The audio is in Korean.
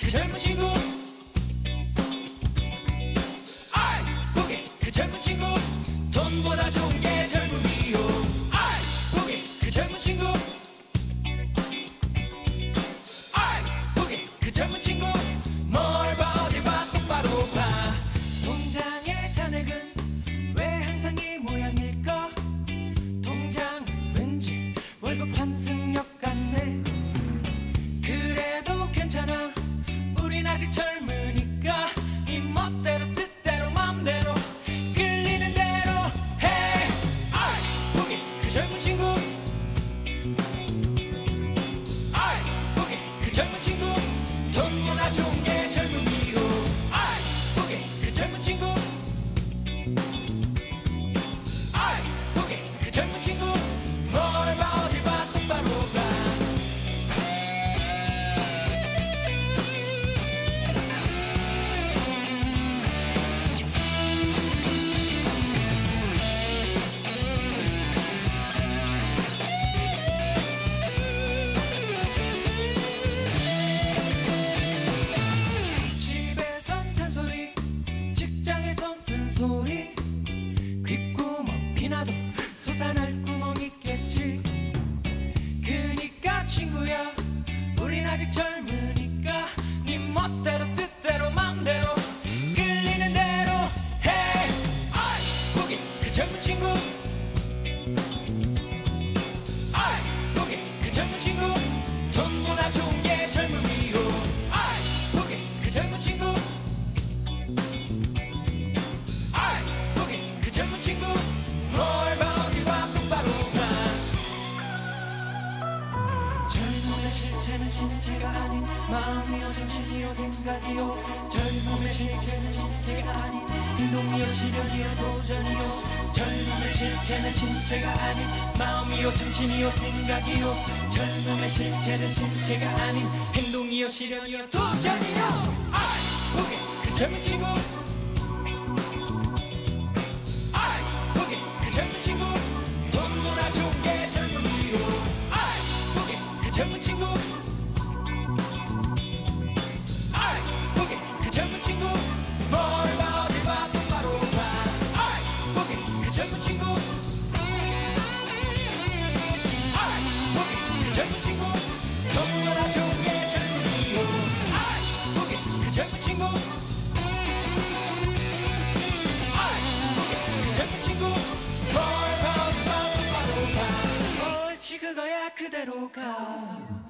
그 젊은 그 젊은 친구. 돈보다 좋은 게 젊음 그 젊은 친구 돈보다 좋은 게 젊음이요 아이 보기 그 젊은 친구. 아이 보기 그 젊은 친구 피나도 솟아날 구멍 있겠지. 그니까 친구야 우린 아직 젊으니까 네 멋대로 뜻대로 맘대로 끌리는 대로 해. 아이 보기 그 젊은 친구. 아이 보기 그 젊은 친구. 돈보다 좋은 게 젊음이요. 아이 보기 그 젊은 친구. 아이 보기 그 젊은 친구 봐 똑바로 봐 젊음의 실체는 신체가 아닌 마음이요 정신이요 생각이요 젊음의 실체는 신체가 아닌 행동이요 시련이요 도전이요 젊음의 실체는 신체가 아닌 마음이요 정신이요 생각이요 젊음의 실체는 신체가 아닌 행동이요 시련이요 도전이요 아이 보기 그 젊은 친구 젊은 친구. 아이 보기 그 젊은 친구. 뭘 봐 어디 봐 똑바로 봐. 아이 보기 그 젊은 친구. 아이 보기 그 젊은 친구. 돈보다 좋은 게 아이 보기 그 젊은 친구 그거야 그대로 가